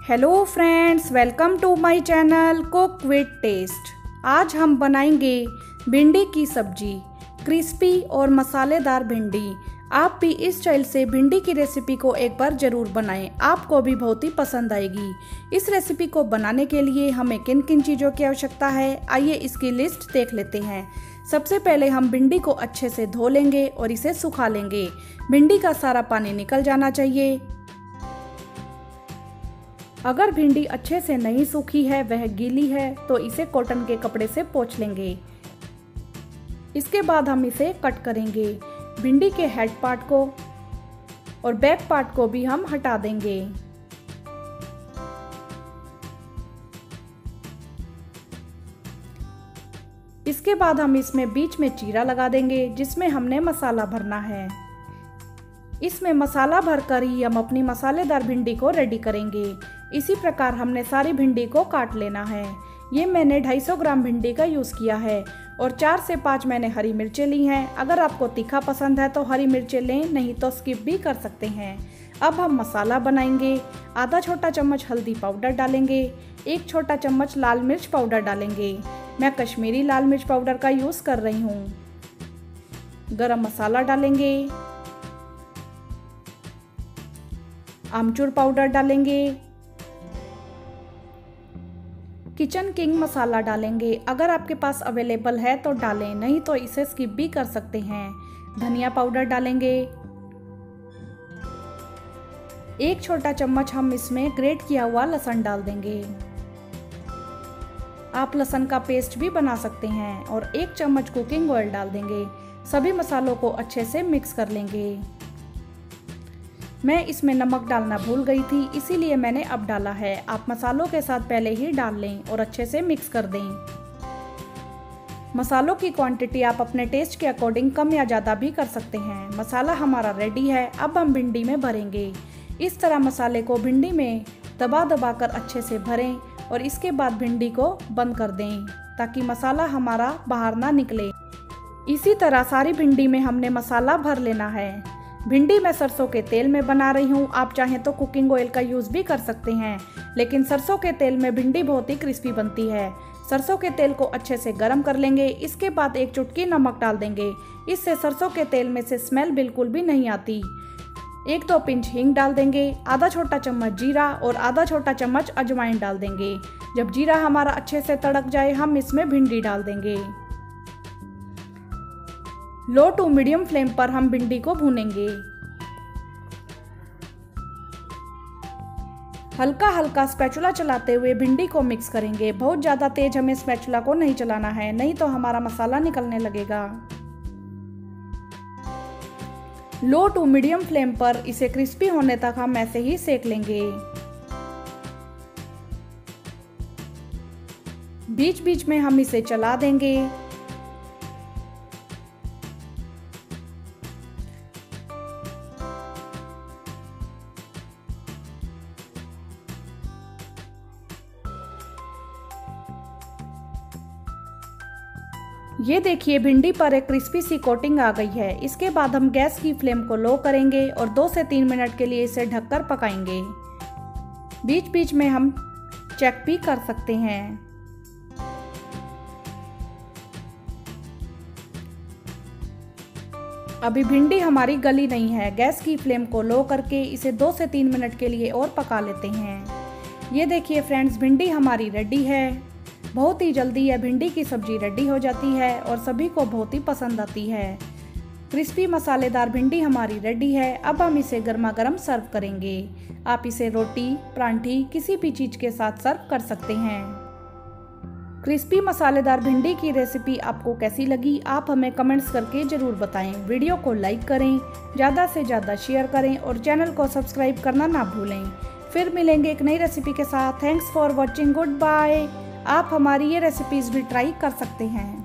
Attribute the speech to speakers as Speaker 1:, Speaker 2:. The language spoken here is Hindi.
Speaker 1: Hello friends welcome to my channel cook with taste आज हम बनाएँगे भिंडी की सब्ज़ी क्रिस्पी और मसालेदार भिंडी। आप भी इस स्टाइल से भिंडी की रेसिपी को एक बार ज़रूर बनाएँ। आपको भी बहुत ही पसंद आएगी। इस रेसिपी को बनाने के लिए हमें किन किन चीज़ों की आवश्यकता है, आइए इसकी लिस्ट देख लेते हैं। सबसे पहले हम भिंडी को अच्छे से धो लेंगे और इसे सुखा लेंगे। भिंडी का सारा पानी निकल जाना चाहिए। अगर भिंडी अच्छे से नहीं सूखी है, वह गीली है तो इसे कॉटन के कपड़े से पोछ लेंगे। इसके बाद हम इसे कट करेंगे। भिंडी के हेड पार्ट को और बैक पार्ट को भी हम हटा देंगे। इसके बाद हम इसमें बीच में चीरा लगा देंगे, जिसमें हमने मसाला भरना है। इसमें मसाला भरकर ही हम अपनी मसालेदार भिंडी को रेडी करेंगे। इसी प्रकार हमने सारी भिंडी को काट लेना है। ये मैंने 250 ग्राम भिंडी का यूज़ किया है और चार से पाँच मैंने हरी मिर्चें ली हैं। अगर आपको तीखा पसंद है तो हरी मिर्चें लें, नहीं तो स्किप भी कर सकते हैं। अब हम मसाला बनाएँगे। आधा छोटा चम्मच हल्दी पाउडर डालेंगे। एक छोटा चम्मच लाल मिर्च पाउडर डालेंगे। मैं कश्मीरी लाल मिर्च पाउडर का यूज़ कर रही हूँ। गरम मसाला डालेंगे। आमचूर पाउडर डालेंगे। किचन किंग मसाला डालेंगे। अगर आपके पास अवेलेबल है तो डालें, नहीं तो इसे स्किप भी कर सकते हैं। धनिया पाउडर डालेंगे। एक छोटा चम्मच हम इसमें ग्रेट किया हुआ लहसुन डाल देंगे। आप लहसुन का पेस्ट भी बना सकते हैं और एक चम्मच कुकिंग ऑयल डाल देंगे। सभी मसालों को अच्छे से मिक्स कर लेंगे। मैं इसमें नमक डालना भूल गई थी, इसीलिए मैंने अब डाला है। आप मसालों के साथ पहले ही डाल लें और अच्छे से मिक्स कर दें। मसालों की क्वांटिटी आप अपने टेस्ट के अकॉर्डिंग कम या ज़्यादा भी कर सकते हैं। मसाला हमारा रेडी है, अब हम भिंडी में भरेंगे। इस तरह मसाले को भिंडी में दबा दबा कर अच्छे से भरें और इसके बाद भिंडी को बंद कर दें, ताकि मसाला हमारा बाहर ना निकले। इसी तरह सारी भिंडी में हमने मसाला भर लेना है। भिंडी मैं सरसों के तेल में बना रही हूँ। आप चाहें तो कुकिंग ऑयल का यूज़ भी कर सकते हैं। लेकिन सरसों के तेल में भिंडी बहुत ही क्रिस्पी बनती है। सरसों के तेल को अच्छे से गर्म कर लेंगे। इसके बाद एक चुटकी नमक डाल देंगे। इससे सरसों के तेल में से स्मेल बिल्कुल भी नहीं आती। एक दो पिंच हींग डाल देंगे। आधा छोटा चम्मच जीरा और आधा छोटा चम्मच अजवाइन डाल देंगे। जब जीरा हमारा अच्छे से तड़क जाए, हम इसमें भिंडी डाल देंगे। लो टू मीडियम फ्लेम पर हम भिंडी को भूनेंगे। हल्का हल्का स्पैचुला चलाते हुए भिंडी को मिक्स करेंगे। बहुत ज़्यादा तेज हमें स्पैचुला को नहीं चलाना है, नहीं तो हमारा मसाला निकलने लगेगा। लो टू मीडियम फ्लेम पर इसे क्रिस्पी होने तक हम ऐसे ही सेक लेंगे। बीच बीच में हम इसे चला देंगे। ये देखिए, भिंडी पर एक क्रिस्पी सी कोटिंग आ गई है। इसके बाद हम गैस की फ्लेम को लो करेंगे और दो से तीन मिनट के लिए इसे ढककर पकाएँगे। बीच बीच में हम चेक भी कर सकते हैं। अभी भिंडी हमारी गली नहीं है। गैस की फ्लेम को लो करके इसे दो से तीन मिनट के लिए और पका लेते हैं। ये देखिए फ्रेंड्स, भिंडी हमारी रेडी है। बहुत ही जल्दी यह भिंडी की सब्ज़ी रेडी हो जाती है और सभी को बहुत ही पसंद आती है। क्रिस्पी मसालेदार भिंडी हमारी रेडी है। अब हम इसे गर्मा गर्म सर्व करेंगे। आप इसे रोटी, परांठी, किसी भी चीज़ के साथ सर्व कर सकते हैं। क्रिस्पी मसालेदार भिंडी की रेसिपी आपको कैसी लगी, आप हमें कमेंट्स करके ज़रूर बताएँ। वीडियो को लाइक करें, ज़्यादा से ज़्यादा शेयर करें और चैनल को सब्सक्राइब करना ना भूलें। फिर मिलेंगे एक नई रेसिपी के साथ। Thanks for watching goodbye आप हमारी ये रेसिपीज़ भी ट्राई कर सकते हैं।